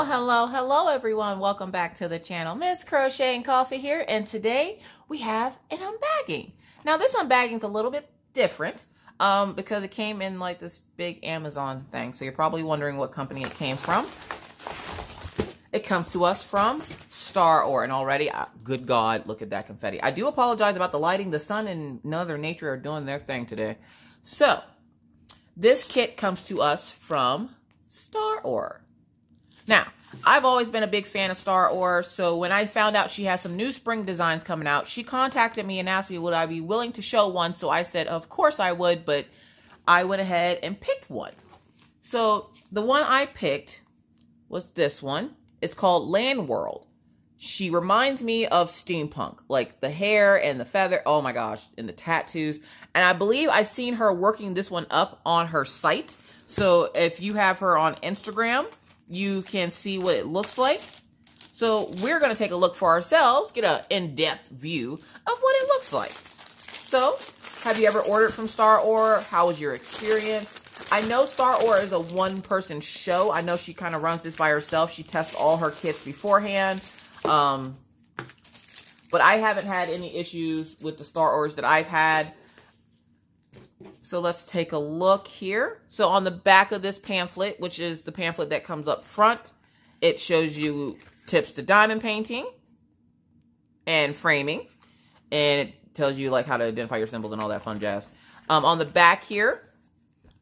Well, hello, hello everyone. Welcome back to the channel. Miss Crochet and Coffee here. And today we have an unbagging. Now this unbagging is a little bit different um, because it came in like this big Amazon thing. So you're probably wondering what company it came from. It comes to us from Staroar. And already, uh, good God, look at that confetti. I do apologize about the lighting. The sun and Mother Nature are doing their thing today. So, this kit comes to us from Staroar. Now, I've always been a big fan of Staroar, so when I found out she has some new spring designs coming out, she contacted me and asked me would I be willing to show one, so I said of course I would, but I went ahead and picked one. So the one I picked was this one. It's called Lan World. She reminds me of steampunk, like the hair and the feather. Oh my gosh, and the tattoos. And I believe I've seen her working this one up on her site. So if you have her on Instagram, you can see what it looks like. So we're going to take a look for ourselves, get an in-depth view of what it looks like. So, have you ever ordered from Staroar? How was your experience? I know Staroar is a one-person show. I know she kind of runs this by herself. She tests all her kits beforehand. Um, but I haven't had any issues with the Staroars that I've had. So let's take a look here. So on the back of this pamphlet, which is the pamphlet that comes up front, it shows you tips to diamond painting and framing. And it tells you like how to identify your symbols and all that fun jazz. Um, on the back here,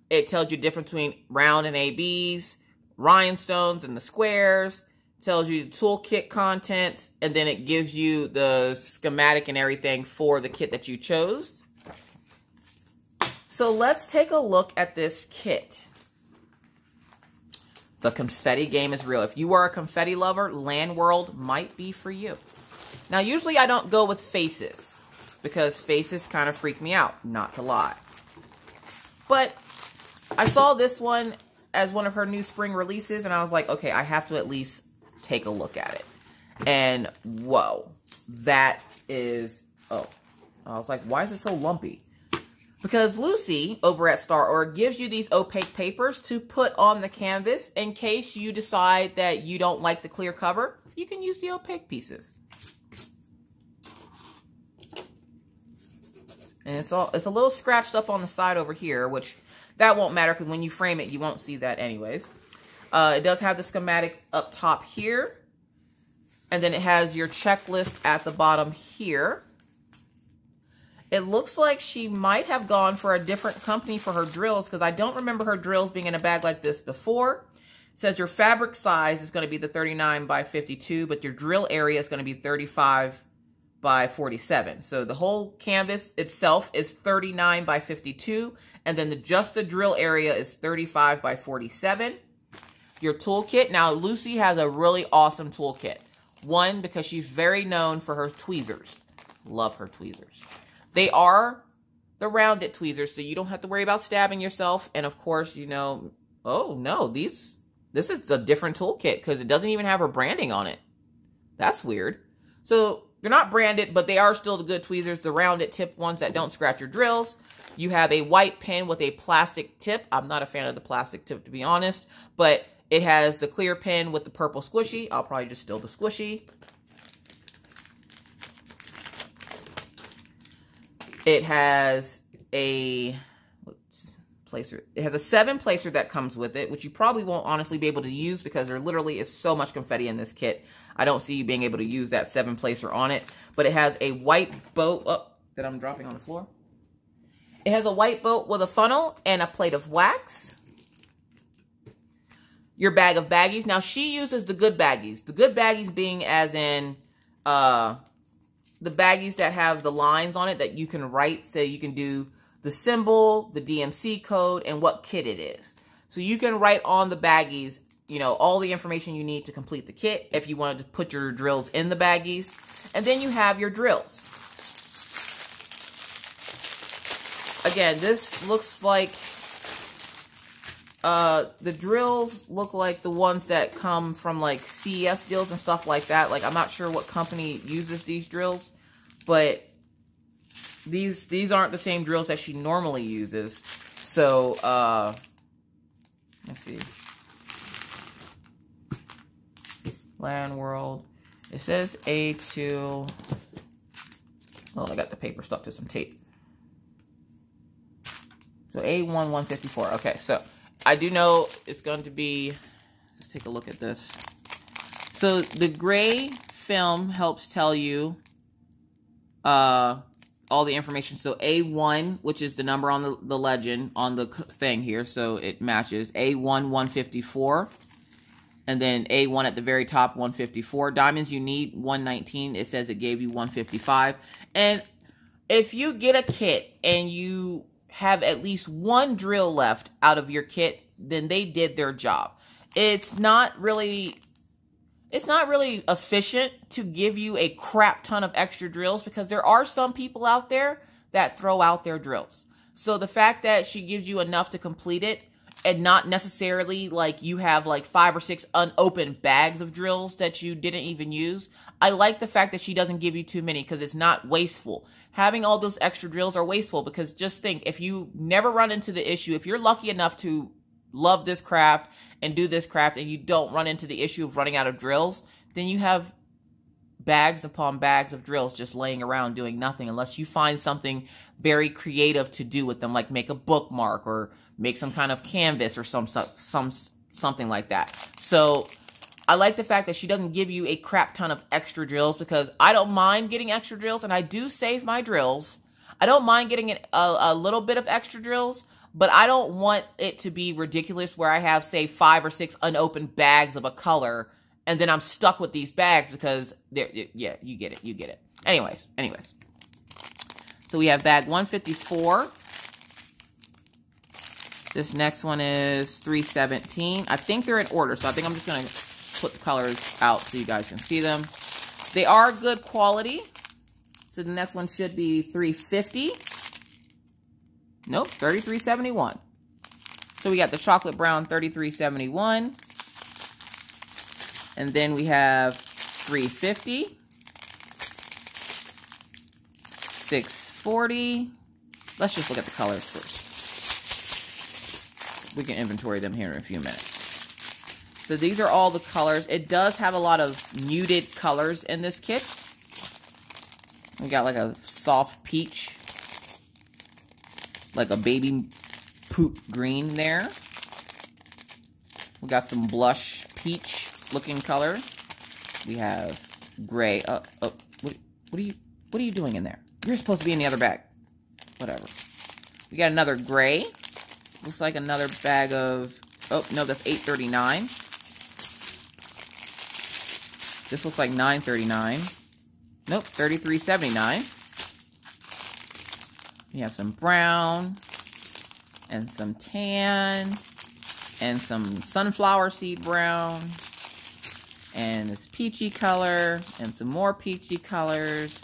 it tells you difference between round and ABs, rhinestones and the squares, tells you the toolkit contents, and then it gives you the schematic and everything for the kit that you chose. So let's take a look at this kit. The confetti game is real. If you are a confetti lover, Lan World might be for you. Now, usually I don't go with faces because faces kind of freak me out, not to lie. But I saw this one as one of her new spring releases, and I was like, okay, I have to at least take a look at it. And whoa, that is, oh, I was like, why is it so lumpy? Because Lucy over at Staroar gives you these opaque papers to put on the canvas in case you decide that you don't like the clear cover. You can use the opaque pieces. And it's all it's a little scratched up on the side over here, which that won't matter because when you frame it, you won't see that anyways. Uh, it does have the schematic up top here. And then it has your checklist at the bottom here. It looks like she might have gone for a different company for her drills because I don't remember her drills being in a bag like this before. It says your fabric size is going to be the 39 by 52, but your drill area is going to be 35 by 47. So the whole canvas itself is 39 by 52, and then the, just the drill area is 35 by 47. Your toolkit, now Lucy has a really awesome toolkit. One, because she's very known for her tweezers. Love her tweezers. They are the rounded tweezers, so you don't have to worry about stabbing yourself. And of course, you know, oh no, these, this is a different toolkit because it doesn't even have her branding on it. That's weird. So they're not branded, but they are still the good tweezers, the rounded tip ones that don't scratch your drills. You have a white pen with a plastic tip. I'm not a fan of the plastic tip, to be honest, but it has the clear pen with the purple squishy. I'll probably just steal the squishy. It has a placer. It has a seven placer that comes with it, which you probably won't honestly be able to use because there literally is so much confetti in this kit. I don't see you being able to use that seven placer on it. But it has a white boat oh, that I'm dropping on the floor. It has a white boat with a funnel and a plate of wax. Your bag of baggies. Now, she uses the good baggies. The good baggies being as in uh, the baggies that have the lines on it that you can write so you can do the symbol, the DMC code, and what kit it is. So you can write on the baggies, you know, all the information you need to complete the kit if you wanted to put your drills in the baggies. And then you have your drills. Again, this looks like uh, the drills look like the ones that come from like CES deals and stuff like that. Like I'm not sure what company uses these drills, but these these aren't the same drills that she normally uses. So uh, let's see. Lan World. It says A2. Oh, I got the paper stuck to some tape. So A1 154. Okay, so I do know it's going to be, let's take a look at this. So the gray film helps tell you uh, all the information. So A1, which is the number on the, the legend on the thing here, so it matches A1 154. And then A1 at the very top, 154. Diamonds, you need 119. It says it gave you 155. And if you get a kit and you have at least one drill left out of your kit, then they did their job. It's not really it's not really efficient to give you a crap ton of extra drills because there are some people out there that throw out their drills. So the fact that she gives you enough to complete it and not necessarily like you have like five or six unopened bags of drills that you didn't even use. I like the fact that she doesn't give you too many because it's not wasteful. Having all those extra drills are wasteful because just think if you never run into the issue, if you're lucky enough to love this craft and do this craft and you don't run into the issue of running out of drills, then you have bags upon bags of drills just laying around doing nothing unless you find something very creative to do with them like make a bookmark or make some kind of canvas or some some something like that. So I like the fact that she doesn't give you a crap ton of extra drills because I don't mind getting extra drills and I do save my drills. I don't mind getting a, a little bit of extra drills, but I don't want it to be ridiculous where I have, say, five or six unopened bags of a color and then I'm stuck with these bags because they're, yeah, you get it, you get it. Anyways, anyways. So we have bag 154. This next one is 317. I think they're in order, so I think I'm just going to put the colors out so you guys can see them. They are good quality. So the next one should be 350. Nope, 3371. So we got the chocolate brown 3371. And then we have 350. 640. Let's just look at the colors first. We can inventory them here in a few minutes. So these are all the colors. It does have a lot of muted colors in this kit. We got like a soft peach. Like a baby poop green there. We got some blush peach looking color. We have gray. Uh, oh, what, what are you what are you doing in there? You're supposed to be in the other bag. Whatever. We got another gray. Looks like another bag of... Oh, no, that's 839. This looks like 939. Nope, 3379. We have some brown and some tan and some sunflower seed brown and this peachy color and some more peachy colors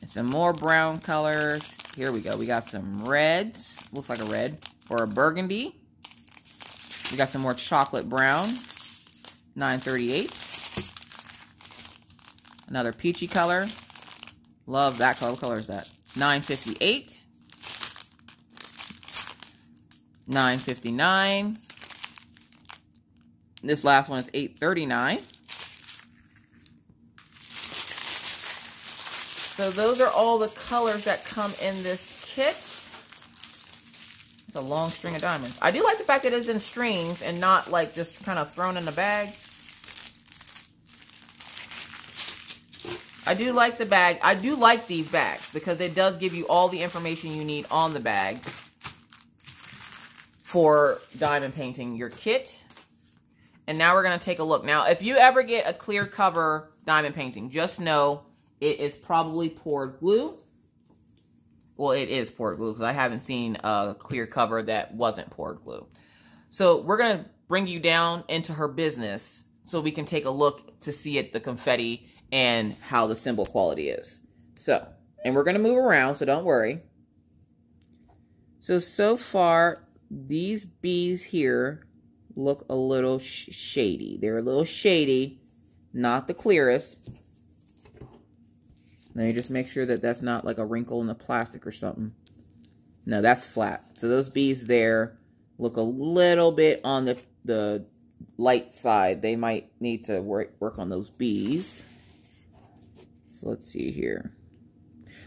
and some more brown colors. Here we go. We got some reds. Looks like a red. Or a burgundy. We got some more chocolate brown. 938. Another peachy color. Love that color. What color is that? 958. 959. This last one is 839. So those are all the colors that come in this kit. It's a long string of diamonds. I do like the fact that it's in strings and not like just kind of thrown in a bag. I do like the bag. I do like these bags because it does give you all the information you need on the bag for diamond painting your kit. And now we're going to take a look. Now, if you ever get a clear cover diamond painting, just know it is probably poured glue. Well, it is poured glue because I haven't seen a clear cover that wasn't poured glue. So we're going to bring you down into her business so we can take a look to see it, the confetti and how the symbol quality is. So, and we're going to move around, so don't worry. So, so far, these bees here look a little sh shady. They're a little shady, not the clearest. Let me just make sure that that's not like a wrinkle in the plastic or something. No, that's flat. So those bees there look a little bit on the, the light side. They might need to work, work on those bees. So let's see here.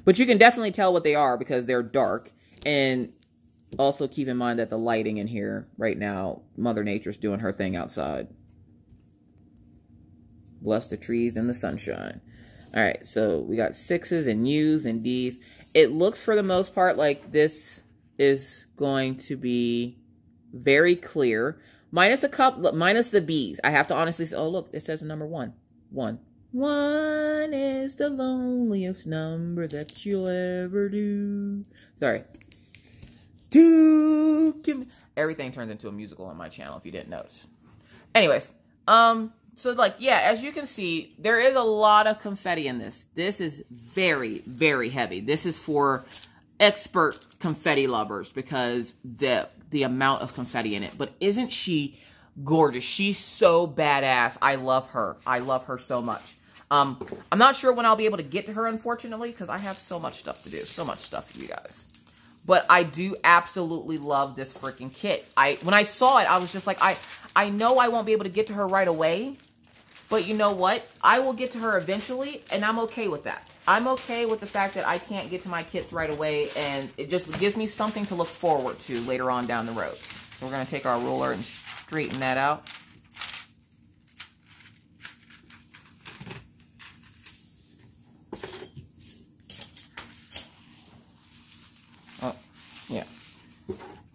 But you can definitely tell what they are because they're dark. And also keep in mind that the lighting in here right now, Mother Nature's doing her thing outside. Bless the trees and the sunshine. All right, so we got sixes and U's and D's. It looks for the most part like this is going to be very clear. Minus a couple, minus the B's. I have to honestly say, oh, look, it says number one. One. One is the loneliest number that you'll ever do. Sorry. Two. Everything turns into a musical on my channel if you didn't notice. Anyways, um, so like, yeah, as you can see, there is a lot of confetti in this. This is very, very heavy. This is for expert confetti lovers because the the amount of confetti in it. But isn't she gorgeous? She's so badass. I love her. I love her so much. Um, I'm not sure when I'll be able to get to her, unfortunately, because I have so much stuff to do. So much stuff you guys. But I do absolutely love this freaking kit. I When I saw it, I was just like, I, I know I won't be able to get to her right away. But you know what? I will get to her eventually, and I'm okay with that. I'm okay with the fact that I can't get to my kits right away, and it just gives me something to look forward to later on down the road. We're going to take our ruler and straighten that out. Yeah.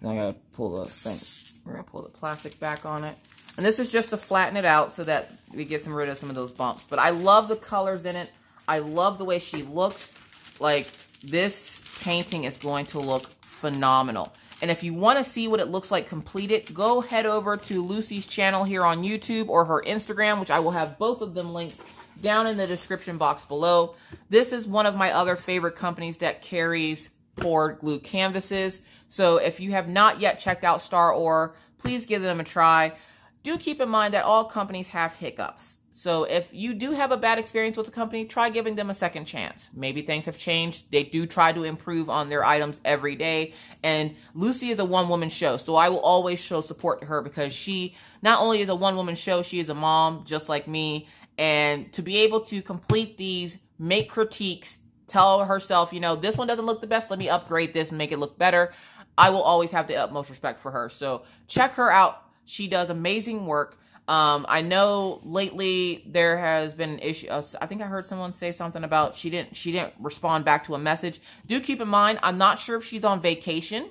Now I gotta pull the thing. We're gonna pull the plastic back on it. And this is just to flatten it out so that we get some rid of some of those bumps. But I love the colors in it. I love the way she looks. Like, this painting is going to look phenomenal. And if you want to see what it looks like completed, go head over to Lucy's channel here on YouTube or her Instagram, which I will have both of them linked down in the description box below. This is one of my other favorite companies that carries poured glue canvases. So if you have not yet checked out Staroar, please give them a try. Do keep in mind that all companies have hiccups. So if you do have a bad experience with a company, try giving them a second chance. Maybe things have changed. They do try to improve on their items every day. And Lucy is a one woman show. So I will always show support to her because she not only is a one woman show, she is a mom just like me. And to be able to complete these, make critiques, tell herself, you know, this one doesn't look the best. Let me upgrade this and make it look better. I will always have the utmost respect for her. So check her out. She does amazing work. Um, I know lately there has been an issue. Uh, I think I heard someone say something about she didn't she didn't respond back to a message. Do keep in mind, I'm not sure if she's on vacation,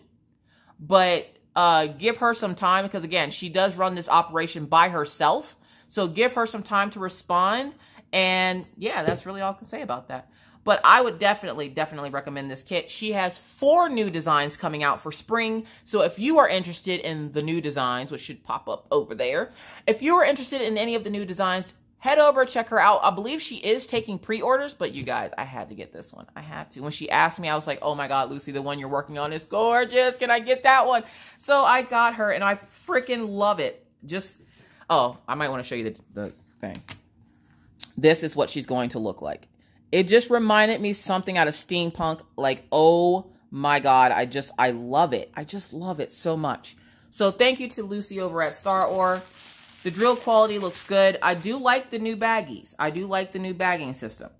but uh, give her some time because again, she does run this operation by herself. So give her some time to respond. And yeah, that's really all I can say about that. But I would definitely, definitely recommend this kit. She has four new designs coming out for spring. So if you are interested in the new designs, which should pop up over there, if you are interested in any of the new designs, head over, check her out. I believe she is taking pre-orders, but you guys, I had to get this one. I had to. When she asked me, I was like, oh my God, Lucy, the one you're working on is gorgeous. Can I get that one? So I got her and I freaking love it. Just, oh, I might want to show you the, the thing. This is what she's going to look like. It just reminded me something out of steampunk. Like, oh my God, I just, I love it. I just love it so much. So thank you to Lucy over at Staroar. The drill quality looks good. I do like the new baggies. I do like the new bagging system.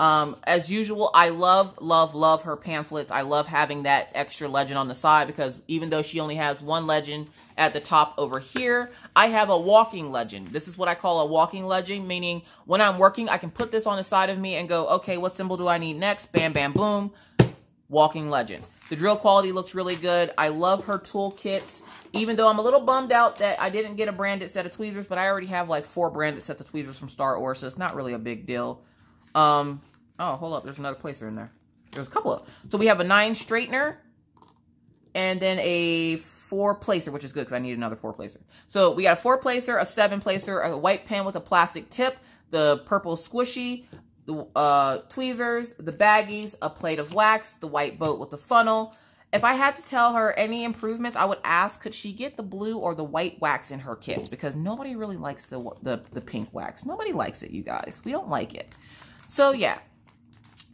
Um, as usual, I love, love, love her pamphlets. I love having that extra legend on the side because even though she only has one legend at the top over here, I have a walking legend. This is what I call a walking legend, meaning when I'm working, I can put this on the side of me and go, okay, what symbol do I need next? Bam, bam, boom. Walking legend. The drill quality looks really good. I love her toolkits, even though I'm a little bummed out that I didn't get a branded set of tweezers, but I already have like four branded sets of tweezers from Staroar, so it's not really a big deal. Um, oh, hold up. There's another placer in there. There's a couple of. So we have a nine straightener and then a four placer, which is good because I need another four placer. So we got a four placer, a seven placer, a white pen with a plastic tip, the purple squishy, the uh, tweezers, the baggies, a plate of wax, the white boat with the funnel. If I had to tell her any improvements, I would ask, could she get the blue or the white wax in her kits? Because nobody really likes the, the, the pink wax. Nobody likes it, you guys. We don't like it. So, yeah.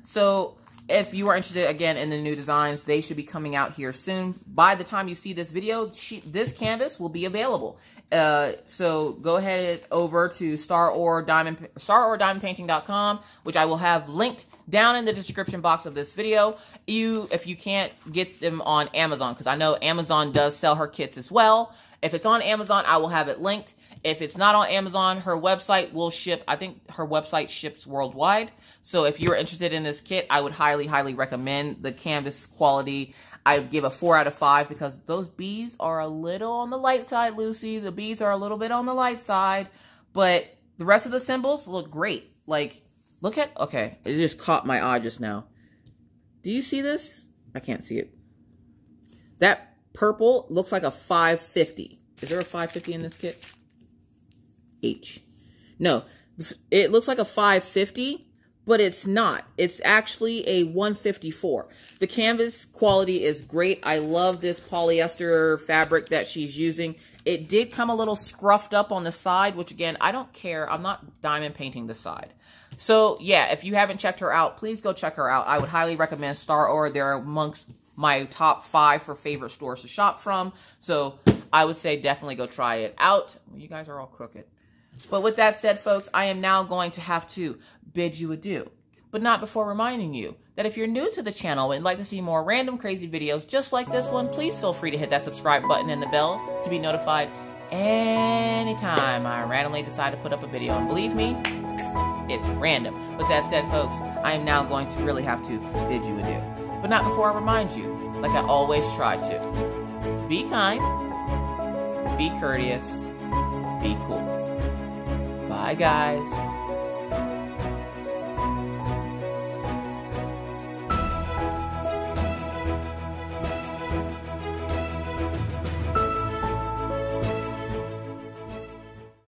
So, if you are interested, again, in the new designs, they should be coming out here soon. By the time you see this video, she, this canvas will be available. Uh, so go ahead over to Staroar Diamond Staroar Diamond Painting.com, which I will have linked down in the description box of this video. You, if you can't get them on Amazon, because I know Amazon does sell her kits as well. If it's on Amazon, I will have it linked. If it's not on Amazon, her website will ship. I think her website ships worldwide. So if you're interested in this kit, I would highly, highly recommend the canvas quality. I give a four out of five because those bees are a little on the light side, Lucy. The bees are a little bit on the light side, but the rest of the symbols look great. Like, look at, okay, it just caught my eye just now. Do you see this? I can't see it. That purple looks like a 550. Is there a 550 in this kit? H. No, it looks like a 550, but it's not. It's actually a 154. The canvas quality is great. I love this polyester fabric that she's using. It did come a little scruffed up on the side, which again, I don't care. I'm not diamond painting the side. So yeah, if you haven't checked her out, please go check her out. I would highly recommend Staroar. They're amongst my top five for favorite stores to shop from. So I would say definitely go try it out. You guys are all crooked. But with that said, folks, I am now going to have to bid you adieu. But not before reminding you that if you're new to the channel and like to see more random crazy videos just like this one, please feel free to hit that subscribe button and the bell to be notified anytime I randomly decide to put up a video. And believe me, it's random. With that said, folks, I am now going to really have to bid you adieu. But not before I remind you, like I always try to, be kind, be courteous, be cool. Bye, guys.